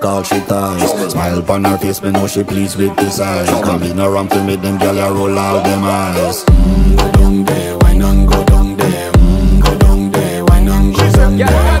Call she ties. Smile upon her face, me know she pleased with this eyes. Come in around to me, them gal a roll all them eyes. Mmm, go down there, why none go down there? Mmm, go down there, why none go down there?